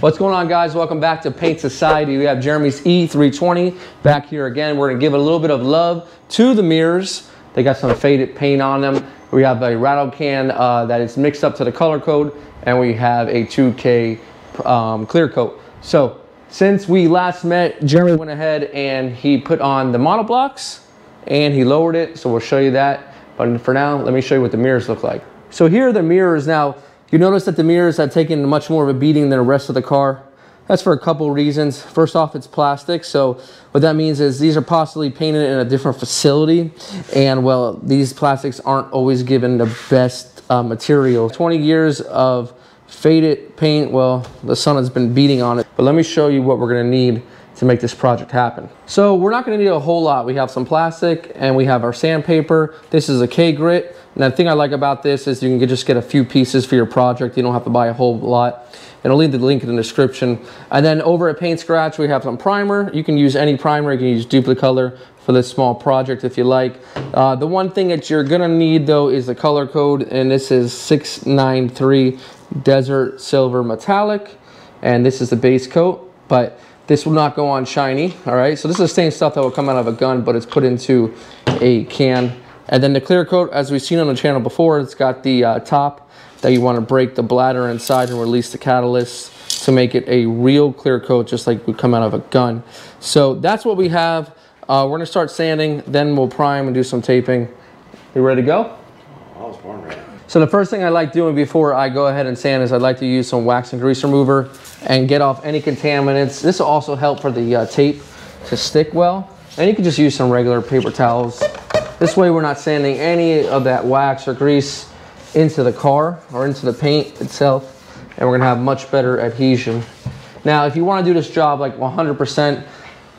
What's going on guys? Welcome back to Paint Society. We have Jeremy's E320 back here again. We're gonna give a little bit of love to the mirrors. They got some faded paint on them. We have a rattle can uh, that is mixed up to the color code and we have a 2K um, clear coat. So since we last met, Jeremy went ahead and he put on the monoblocks and he lowered it. So we'll show you that. But for now, let me show you what the mirrors look like. So here are the mirrors. Now, you notice that the mirrors have taken much more of a beating than the rest of the car. That's for a couple reasons. First off, it's plastic. So what that means is these are possibly painted in a different facility. And well, these plastics aren't always given the best uh, material. 20 years of faded paint. Well, the sun has been beating on it. But let me show you what we're gonna need to make this project happen. So we're not gonna need a whole lot. We have some plastic and we have our sandpaper. This is a K-grit. And the thing I like about this is you can just get a few pieces for your project. You don't have to buy a whole lot. And I'll leave the link in the description. And then over at Paint Scratch, we have some primer. You can use any primer. You can use Duplicolor for this small project if you like. Uh, the one thing that you're gonna need though is the color code. And this is 693 Desert Silver Metallic. And this is the base coat. But this will not go on shiny, all right? So this is the same stuff that will come out of a gun, but it's put into a can. And then the clear coat, as we've seen on the channel before, it's got the uh, top that you wanna break the bladder inside and release the catalyst to make it a real clear coat, just like would come out of a gun. So that's what we have. Uh, we're gonna start sanding, then we'll prime and do some taping. You ready to go? I was born. So the first thing I like doing before I go ahead and sand is I'd like to use some wax and grease remover and get off any contaminants. This will also help for the uh, tape to stick well. And you can just use some regular paper towels. This way we're not sanding any of that wax or grease into the car or into the paint itself. And we're gonna have much better adhesion. Now, if you wanna do this job like 100%,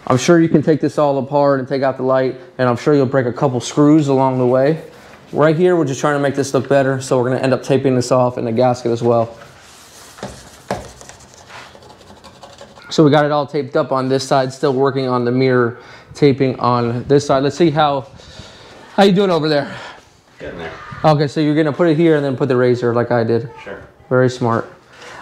I'm sure you can take this all apart and take out the light, and I'm sure you'll break a couple screws along the way. Right here, we're just trying to make this look better, so we're gonna end up taping this off in the gasket as well. So we got it all taped up on this side, still working on the mirror taping on this side. Let's see how, how you doing over there? Getting there. Okay, so you're gonna put it here and then put the razor like I did. Sure. Very smart.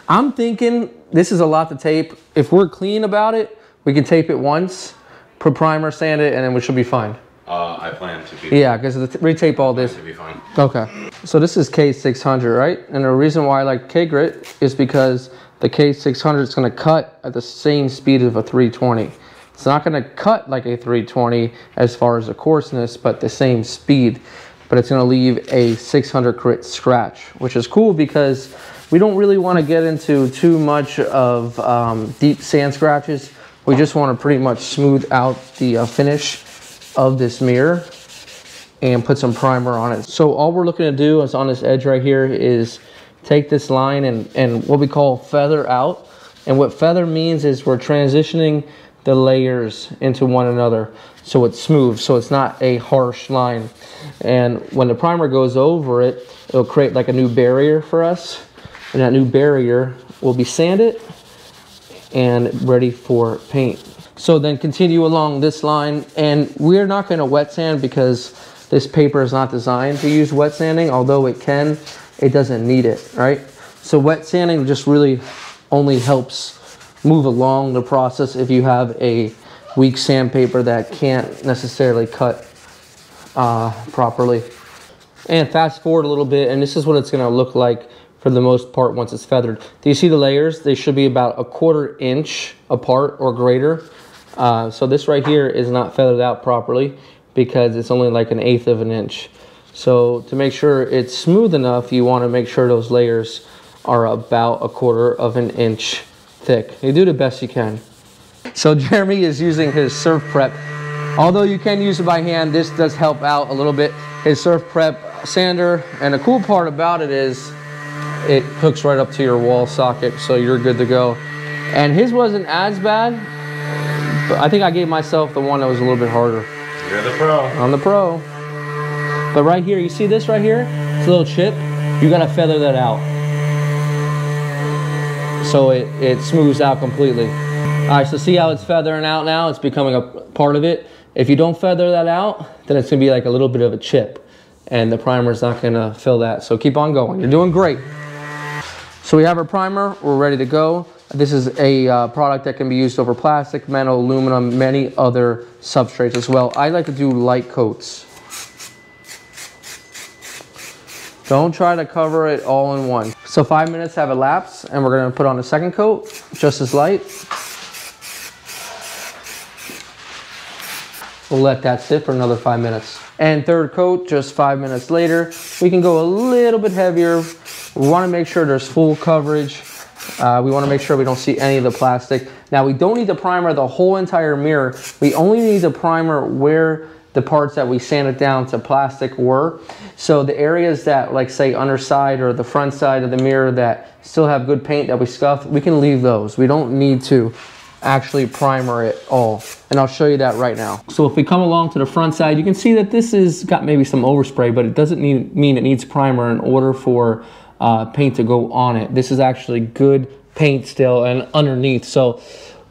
I'm thinking this is a lot to tape. If we're clean about it, we can tape it once, put primer, sand it, and then we should be fine. Uh, I plan to be. Yeah, because the retape all this. To be fine. Okay. So this is K600, right? And the reason why I like K-Grit is because the K600 is going to cut at the same speed of a 320. It's not going to cut like a 320 as far as the coarseness, but the same speed. But it's going to leave a 600 grit scratch, which is cool because we don't really want to get into too much of um, deep sand scratches. We just want to pretty much smooth out the uh, finish of this mirror and put some primer on it. So all we're looking to do is on this edge right here is take this line and, and what we call feather out. And what feather means is we're transitioning the layers into one another so it's smooth, so it's not a harsh line. And when the primer goes over it, it'll create like a new barrier for us. And that new barrier will be sanded and ready for paint. So then continue along this line and we're not gonna wet sand because this paper is not designed to use wet sanding, although it can, it doesn't need it, right? So wet sanding just really only helps move along the process if you have a weak sandpaper that can't necessarily cut uh, properly. And fast forward a little bit, and this is what it's gonna look like for the most part once it's feathered. Do you see the layers? They should be about a quarter inch apart or greater. Uh, so this right here is not feathered out properly because it's only like an eighth of an inch. So to make sure it's smooth enough, you want to make sure those layers are about a quarter of an inch thick. You do the best you can. So Jeremy is using his surf prep. Although you can use it by hand, this does help out a little bit. His surf prep sander, and the cool part about it is it hooks right up to your wall socket, so you're good to go. And his wasn't as bad, but I think I gave myself the one that was a little bit harder. You're the pro. I'm the pro. But right here, you see this right here? It's a little chip. You gotta feather that out. So it, it smooths out completely. All right, so see how it's feathering out now? It's becoming a part of it. If you don't feather that out, then it's gonna be like a little bit of a chip and the primer's not gonna fill that. So keep on going, you're doing great. So we have our primer, we're ready to go. This is a uh, product that can be used over plastic, metal, aluminum, many other substrates as well. I like to do light coats. Don't try to cover it all in one. So five minutes have elapsed and we're gonna put on a second coat, just as light. We'll let that sit for another five minutes. And third coat, just five minutes later, we can go a little bit heavier. We wanna make sure there's full coverage. Uh, we wanna make sure we don't see any of the plastic. Now we don't need to primer the whole entire mirror. We only need to primer where the parts that we sanded down to plastic were. So the areas that like say underside or the front side of the mirror that still have good paint that we scuffed, we can leave those. We don't need to actually primer it all. And I'll show you that right now. So if we come along to the front side, you can see that this has got maybe some overspray, but it doesn't need, mean it needs primer in order for uh, paint to go on it. This is actually good paint still and underneath. So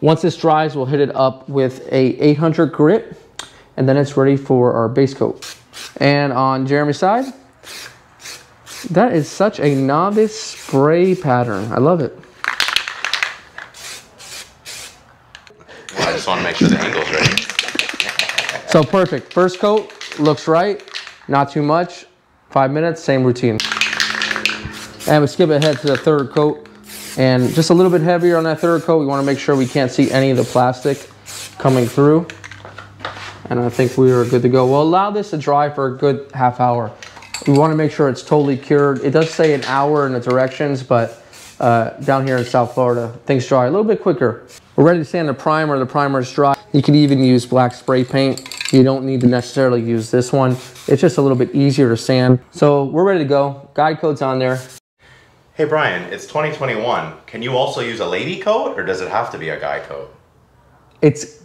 once this dries, we'll hit it up with a 800 grit and then it's ready for our base coat. And on Jeremy's side, that is such a novice spray pattern. I love it. Just want to make sure the angle's ready. So perfect. First coat looks right, not too much. Five minutes, same routine. And we skip ahead to the third coat. And just a little bit heavier on that third coat. We want to make sure we can't see any of the plastic coming through. And I think we are good to go. We'll allow this to dry for a good half hour. We want to make sure it's totally cured. It does say an hour in the directions, but uh, down here in South Florida, things dry a little bit quicker. We're ready to sand the primer. The primer is dry. You can even use black spray paint. You don't need to necessarily use this one. It's just a little bit easier to sand. So we're ready to go. Guide coat's on there. Hey Brian, it's 2021. Can you also use a lady coat or does it have to be a guy coat? It's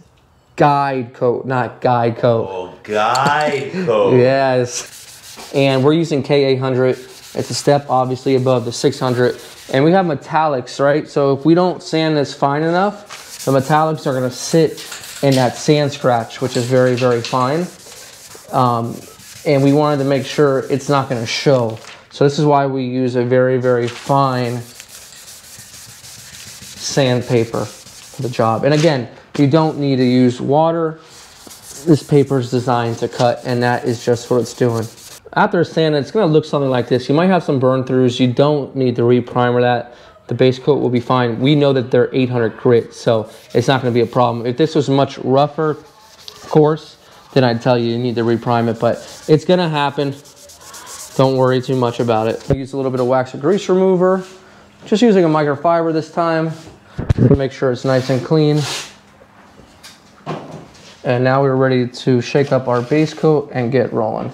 guide coat, not guide coat. Oh, guide coat. yes. And we're using K800. It's a step obviously above the 600. And we have metallics, right? So if we don't sand this fine enough, the metallics are gonna sit in that sand scratch, which is very, very fine. Um, and we wanted to make sure it's not gonna show. So this is why we use a very, very fine sandpaper for the job. And again, you don't need to use water. This paper is designed to cut and that is just what it's doing. After sanding, it's gonna look something like this. You might have some burn throughs. You don't need to re-primer that. The base coat will be fine. We know that they're 800 grit, so it's not gonna be a problem. If this was much rougher coarse, then I'd tell you you need to reprime it, but it's gonna happen. Don't worry too much about it. Use a little bit of wax or grease remover. Just using a microfiber this time to make sure it's nice and clean. And now we're ready to shake up our base coat and get rolling.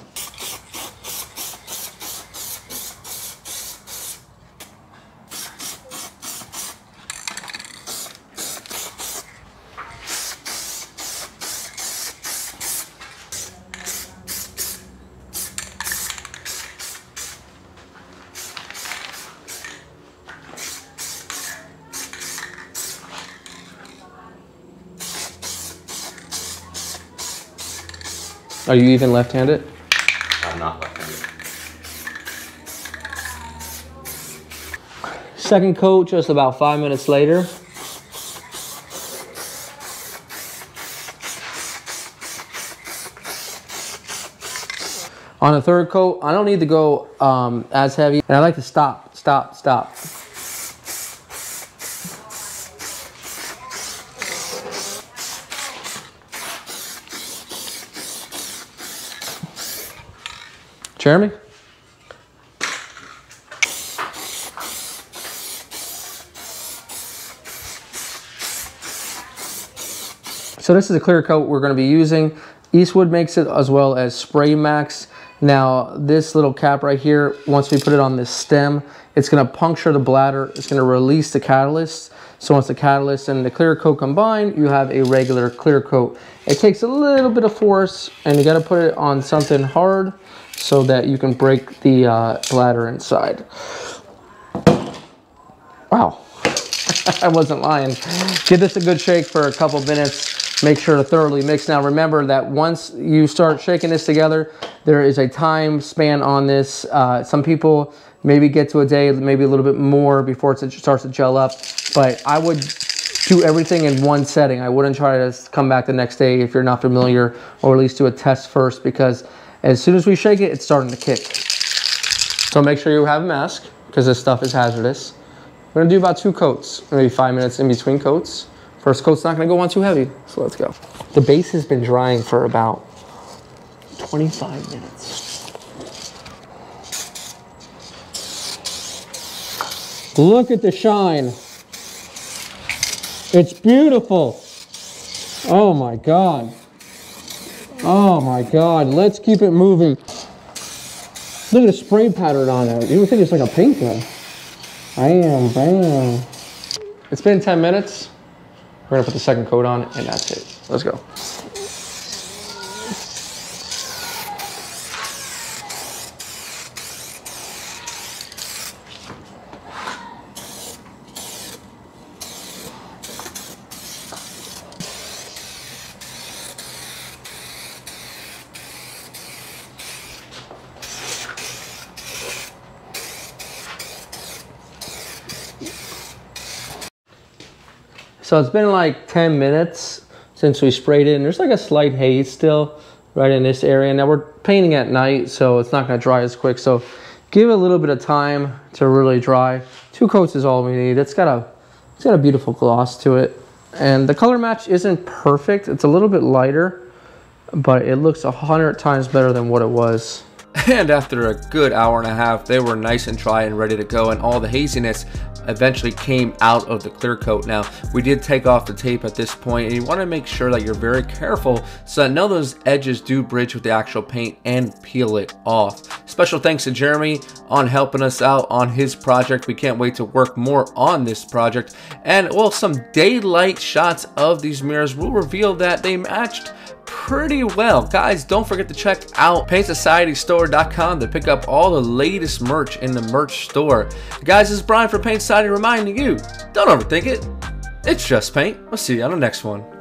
Are you even left-handed? I'm not left-handed. Second coat just about five minutes later. On the third coat, I don't need to go um, as heavy. And I like to stop, stop, stop. Jeremy? So this is a clear coat we're going to be using. Eastwood makes it as well as Spray Max. Now this little cap right here, once we put it on this stem, it's going to puncture the bladder. It's going to release the catalyst. So once the catalyst and the clear coat combine, you have a regular clear coat. It takes a little bit of force and you got to put it on something hard so that you can break the uh, bladder inside. Wow, I wasn't lying. Give this a good shake for a couple minutes. Make sure to thoroughly mix. Now remember that once you start shaking this together, there is a time span on this. Uh, some people maybe get to a day, maybe a little bit more before it starts to gel up. But I would do everything in one setting. I wouldn't try to come back the next day if you're not familiar, or at least do a test first because as soon as we shake it, it's starting to kick. So make sure you have a mask because this stuff is hazardous. We're gonna do about two coats, maybe five minutes in between coats. First coat's not gonna go on too heavy, so let's go. The base has been drying for about 25 minutes. Look at the shine. It's beautiful. Oh my God. Oh my God. Let's keep it moving. Look at the spray pattern on it. You would think it's like a paint gun. Bam, bam. It's been 10 minutes. We're gonna put the second coat on and that's it. Let's go. So it's been like 10 minutes since we sprayed it and there's like a slight haze still right in this area. Now we're painting at night, so it's not gonna dry as quick. So give it a little bit of time to really dry. Two coats is all we need. It's got a, it's got a beautiful gloss to it. And the color match isn't perfect. It's a little bit lighter, but it looks a hundred times better than what it was. And after a good hour and a half, they were nice and dry and ready to go, and all the haziness eventually came out of the clear coat. Now, we did take off the tape at this point, and you want to make sure that you're very careful so that none of those edges do bridge with the actual paint and peel it off. Special thanks to Jeremy on helping us out on his project. We can't wait to work more on this project. And, well, some daylight shots of these mirrors will reveal that they matched pretty well. Guys, don't forget to check out paintsocietystore.com to pick up all the latest merch in the merch store. Guys, this is Brian from Paint Society reminding you, don't overthink it. It's just paint. We'll see you on the next one.